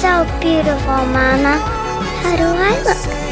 so beautiful, Mama. How do I look?